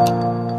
Bye.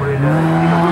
为了